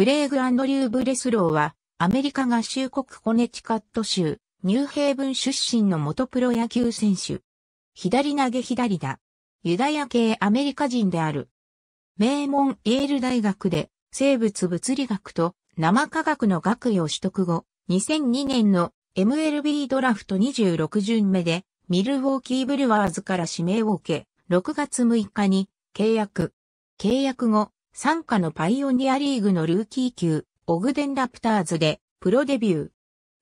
クレイグ・アンドリュー・ブレスローは、アメリカ合衆国コネチカット州、ニューヘイブン出身の元プロ野球選手。左投げ左だ。ユダヤ系アメリカ人である。名門イェール大学で生物物理学と生化学の学位を取得後、2002年の MLB ドラフト26巡目でミルウォーキーブルワーズから指名を受け、6月6日に契約。契約後、参加のパイオニアリーグのルーキー級、オグデンラプターズでプロデビュー。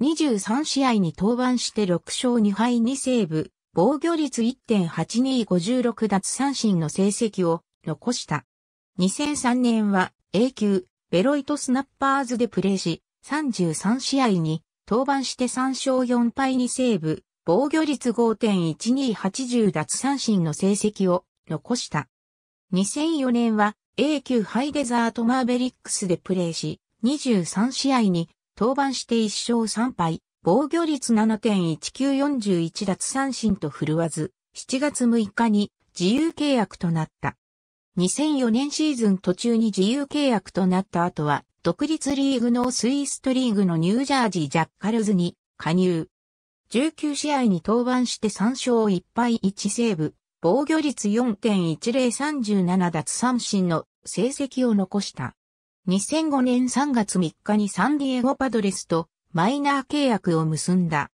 23試合に登板して6勝2敗2セーブ、防御率1.8256奪三振の成績を残した。2003年は A 級ベロイトスナッパーズでプレーし、33試合に登板して3勝4敗2セーブ、防御率5.1280奪三振の成績を残した。2004年は A 級ハイデザートマーベリックスでプレーし、23試合に登板して1勝3敗、防御率7.1941奪三振と振るわず、7月6日に自由契約となった。2004年シーズン途中に自由契約となった後は、独立リーグのスイーストリーグのニュージャージージャッカルズに加入。19試合に登板して3勝1敗1セーブ、防御率4.1037奪三振の成績を残した。2005年3月3日にサンディエゴパドレスとマイナー契約を結んだ。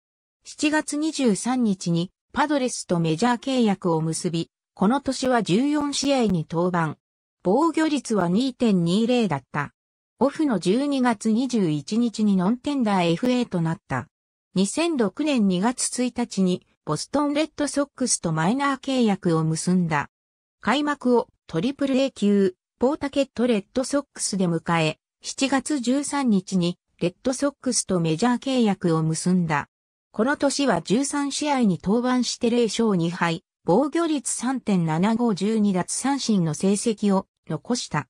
7月23日にパドレスとメジャー契約を結び、この年は14試合に登板。防御率は2.20だった。オフの12月21日にノンテンダー FA となった。2006年2月1日にボストンレッドソックスとマイナー契約を結んだ。開幕をトリプル A 級ポータケットレッドソックスで迎え、7月13日にレッドソックスとメジャー契約を結んだ。この年は13試合に登板して0勝2敗、防御率3.7512奪三振の成績を残した。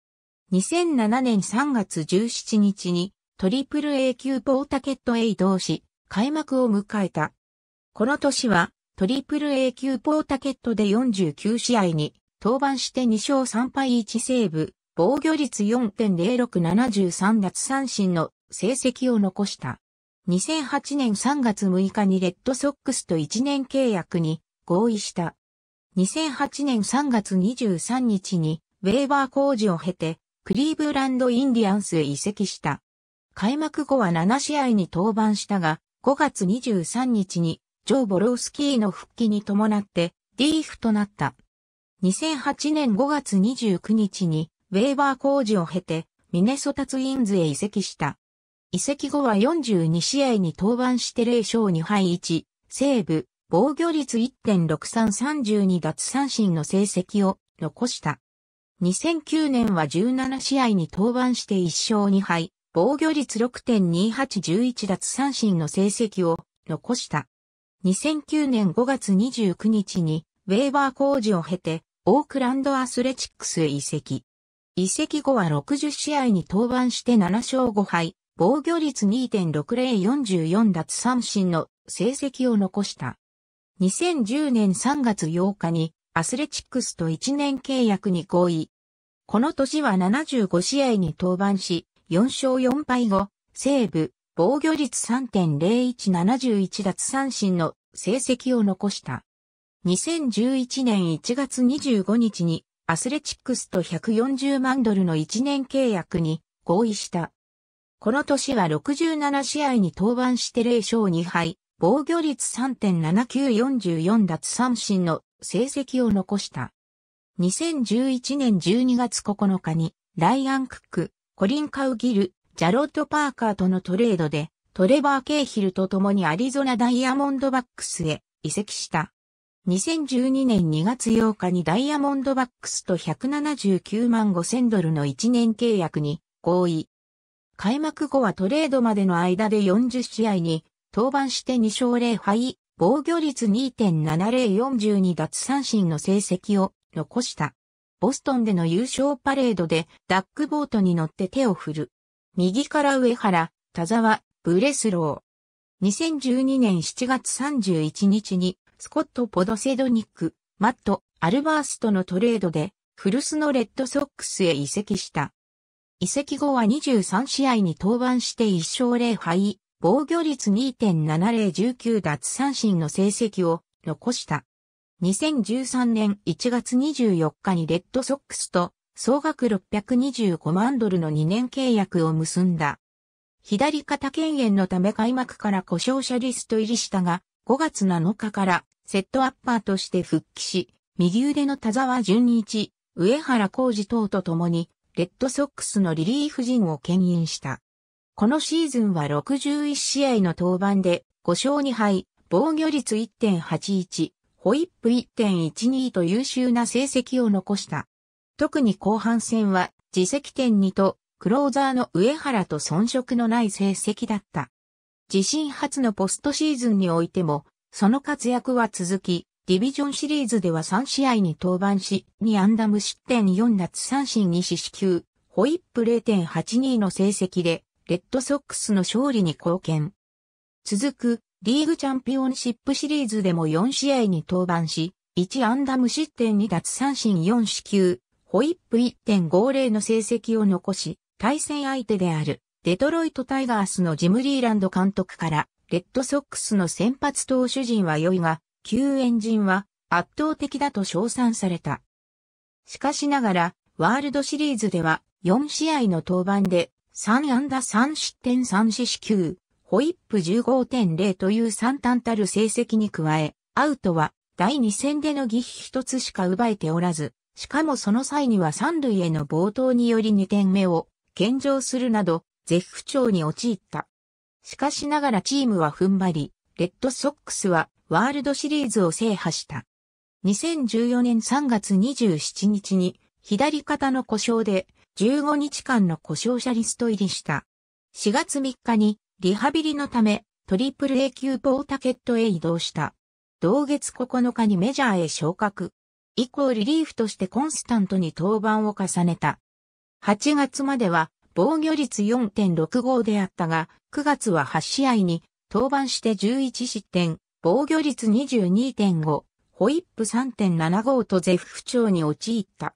2007年3月17日にトリプル A 級ポータケットへ移動し、開幕を迎えた。この年はトリプル A 級ポータケットで49試合に登板して2勝3敗1セーブ、防御率4.0673奪三振の成績を残した。2008年3月6日にレッドソックスと1年契約に合意した。2008年3月23日にウェーバー工事を経てクリーブランドインディアンスへ移籍した。開幕後は7試合に登板したが、5月23日にジョー・ボロウスキーの復帰に伴ってディーフとなった。2008年5月29日にウェーバー工事を経てミネソタツインズへ移籍した。移籍後は42試合に登板して0勝2敗1、西部、防御率1.6332奪三振の成績を残した。2009年は17試合に登板して1勝2敗、防御率6.2811奪三振の成績を残した。2009年5月29日にウェーバー工事を経てオークランドアスレチックスへ移籍。移籍後は60試合に登板して7勝5敗、防御率2.6044奪三振の成績を残した。2010年3月8日にアスレチックスと1年契約に合意。この年は75試合に登板し、4勝4敗後、西部、防御率3.0171奪三振の成績を残した。2011年1月25日にアスレチックスと140万ドルの1年契約に合意した。この年は67試合に登板して0勝2敗、防御率3.7944奪三振の成績を残した。2011年12月9日にライアン・クック、コリン・カウギル、ジャロット・パーカーとのトレードでトレバー・ケイヒルと共にアリゾナ・ダイヤモンドバックスへ移籍した。2012年2月8日にダイヤモンドバックスと179万5000ドルの1年契約に合意。開幕後はトレードまでの間で40試合に登板して2勝0敗、防御率2.7042奪三振の成績を残した。ボストンでの優勝パレードでダックボートに乗って手を振る。右から上原、田沢、ブレスロー。2012年7月31日にスコット・ポドセドニック、マット・アルバースとのトレードで、古巣のレッドソックスへ移籍した。移籍後は23試合に登板して1勝0敗、防御率2.7019奪三振の成績を残した。2013年1月24日にレッドソックスと総額625万ドルの2年契約を結んだ。左肩腱炎のため開幕から故障者リスト入りしたが、5月7日からセットアッパーとして復帰し、右腕の田沢淳一、上原浩二等と共に、レッドソックスのリリーフ陣を牽引した。このシーズンは61試合の登板で5勝2敗、防御率1.81、ホイップ1.12と優秀な成績を残した。特に後半戦は自責点2とクローザーの上原と遜色のない成績だった。自身初のポストシーズンにおいても、その活躍は続き、ディビジョンシリーズでは3試合に登板し、2安打無失点4奪三振2四死球、ホイップ0.82の成績で、レッドソックスの勝利に貢献。続く、リーグチャンピオンシップシリーズでも4試合に登板し、1安打無失点2奪三振4四球、ホイップ1.50の成績を残し、対戦相手であるデトロイトタイガースのジム・リーランド監督から、レッドソックスの先発投手陣は良いが、救援陣は圧倒的だと称賛された。しかしながら、ワールドシリーズでは4試合の登板で3安打3失点3四死球、ホイップ15.0という惨憺たる成績に加え、アウトは第2戦での儀一つしか奪えておらず、しかもその際には三塁への暴投により2点目を献上するなど、絶不調に陥った。しかしながらチームは踏ん張り、レッドソックスはワールドシリーズを制覇した。2014年3月27日に左肩の故障で15日間の故障者リスト入りした。4月3日にリハビリのためトリプル A 級ポータケットへ移動した。同月9日にメジャーへ昇格。以降リリーフとしてコンスタントに登板を重ねた。8月までは防御率4.65であったが、9月は8試合に登板して11失点、防御率22.5、ホイップ3.75と絶不調に陥った。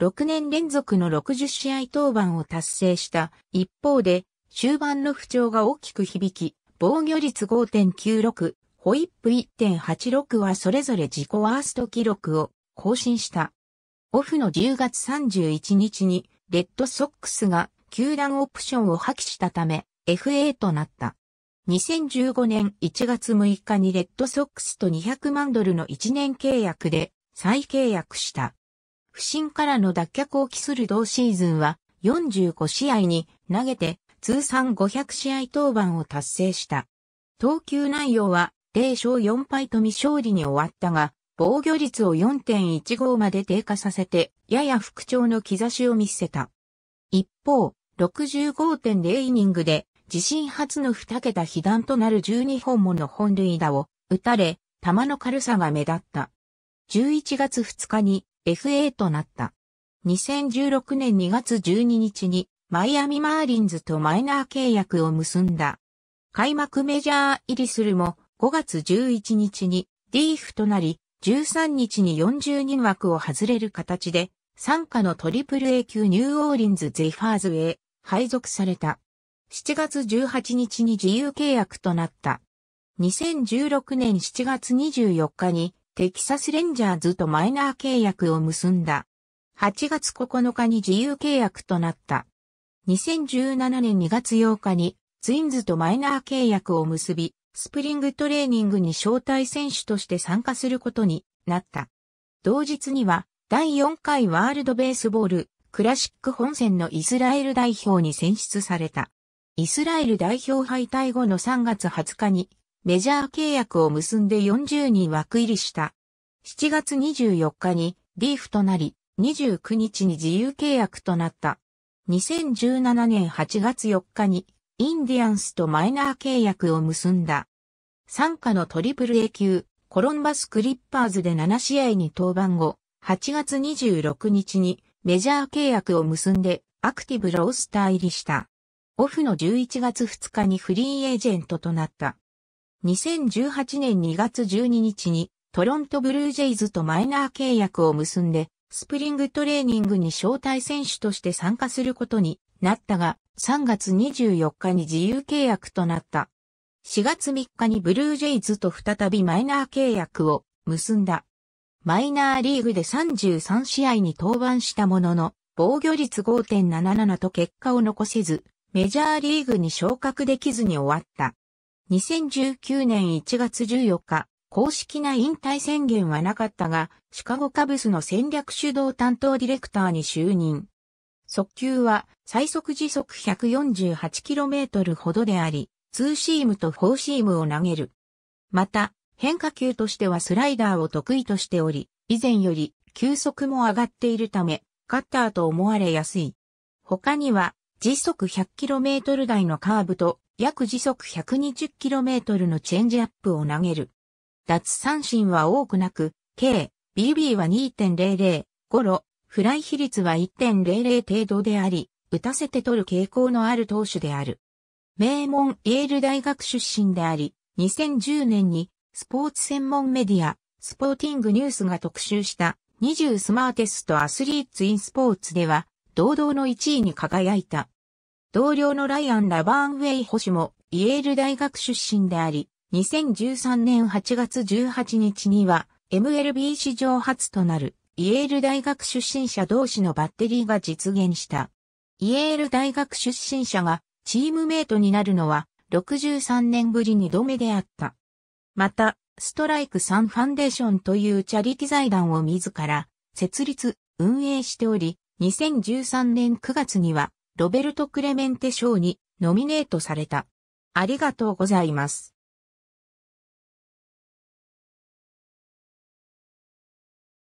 6年連続の60試合登板を達成した一方で、終盤の不調が大きく響き、防御率5.96、ホイップ1.86はそれぞれ自己ワースト記録を更新した。オフの10月31日にレッドソックスが球団オプションを破棄したため FA となった。2015年1月6日にレッドソックスと200万ドルの1年契約で再契約した。不振からの脱却を期する同シーズンは45試合に投げて通算500試合登板を達成した。投球内容は0勝4敗と未勝利に終わったが、防御率を4.15まで低下させて、やや復調の兆しを見せた。一方、65.0イニングで自身初の2桁被弾となる12本もの本塁打を打たれ、球の軽さが目立った。11月2日に FA となった。2016年2月12日にマイアミマーリンズとマイナー契約を結んだ。開幕メジャー入りするも5月11日に DFAとなり13日に40人枠を外れる形で、傘下のトリプル A 級ニューオーリンズゼファーズへ配属された。7月18日に自由契約となった。2016年7月24日にテキサスレンジャーズとマイナー契約を結んだ。8月9日に自由契約となった。2017年2月8日にツインズとマイナー契約を結び、スプリングトレーニングに招待選手として参加することになった。同日には第4回ワールドベースボールクラシック本戦のイスラエル代表に選出された。イスラエル代表敗退後の3月20日にメジャー契約を結んで40人枠入りした。7月24日にリーフとなり29日に自由契約となった。2017年8月4日にインディアンスとマイナー契約を結んだ。参加のトリプル A 級、コロンバスクリッパーズで7試合に登板後、8月26日にメジャー契約を結んでアクティブロースター入りした。オフの11月2日にフリーエージェントとなった。2018年2月12日にトロントブルージェイズとマイナー契約を結んでスプリングトレーニングに招待選手として参加することになったが、3月24日に自由契約となった。4月3日にブルージェイズと再びマイナー契約を結んだ。マイナーリーグで33試合に登板したものの、防御率5.77と結果を残せず、メジャーリーグに昇格できずに終わった。2019年1月14日、公式な引退宣言はなかったが、シカゴカブスの戦略主導担当ディレクターに就任。速球は最速時速 148km ほどであり、ツーシームとフォーシームを投げる。また、変化球としてはスライダーを得意としており、以前より球速も上がっているため、カッターと思われやすい。他には、時速 100km 台のカーブと約時速 120km のチェンジアップを投げる。脱三振は多くなく、K、BB は2.00、ゴロ、フライ比率は1.00程度であり、打たせて取る傾向のある投手である。名門イェール大学出身であり、2010年にスポーツ専門メディア、スポーティングニュースが特集した20スマーテストアスリーツインスポーツでは、堂々の1位に輝いた。同僚のライアン・ラバーンウェイ保守もイェール大学出身であり、2013年8月18日には MLB 史上初となるイェール大学出身者同士のバッテリーが実現した。イェール大学出身者がチームメイトになるのは63年ぶりに度目であった。また、ストライクサンファンデーションというチャリティ財団を自ら設立、運営しており、2013年9月にはロベルト・クレメンテ賞にノミネートされた。ありがとうございます。